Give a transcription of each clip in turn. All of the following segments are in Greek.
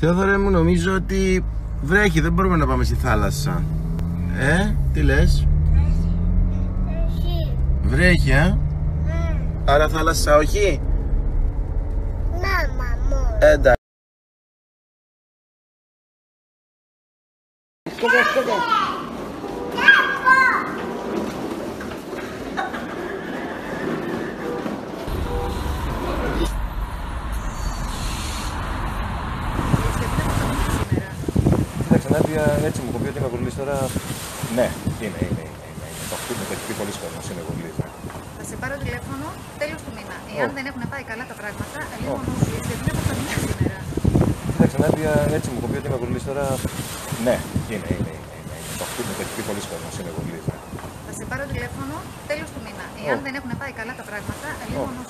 Θεόδωρε μου νομίζω ότι βρέχει, δεν μπορούμε να πάμε στη θάλασσα. Ε, τι λες; Εσύ. Βρέχει, ε; Μμ. Άρα θάλασσα όχι; Μάμα μου. Εντάξει. Κοίταξε, Νάντια, έτσι μου είπε ότι είμαι βουλής τώρα. Ναι, είναι, είναι, είναι. είναι. Το αυτό μου το έχει πει πολλοί κόσμος, είναι βουλής. Ναι. Θα σε πάρω τηλέφωνο τέλος του μήνα. Εάν Ω. δεν έχουν πάει καλά τα πράγματα, λίγο νου γιατί βλέπω τα μήνυμα σήμερα. Κοίταξε, Νάντια, έτσι μου είπε ότι είμαι βουλής τώρα. Ναι, είναι, είναι, είναι. είναι. Το αυτό μου το έχει πει πολλοί κόσμος, είναι βουλής. Ναι. Θα σε πάρω τηλέφωνο τέλος του μήνα. Εάν Ω. δεν έχουν πάει καλά τα πράγματα, λίγο Ω. νου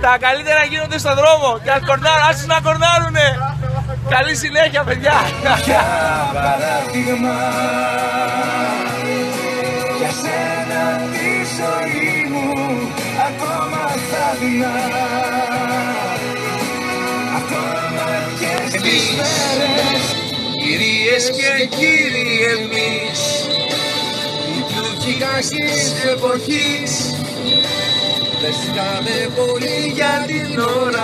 Τα καλύτερα γίνονται στον δρόμο και ας κορνάρουν, άσε να κορνάρουνε. Καλή συνέχεια, παιδιά. παράδειγμα Για σένα τη ζωή μου ακόμα θα δεινά Ακόμα και στις μέρες Κυρίες και κύριοι εμείς, οι πλούκοι κασής εποχής, δεν ζητάμε πολύ για την ώρα. και μας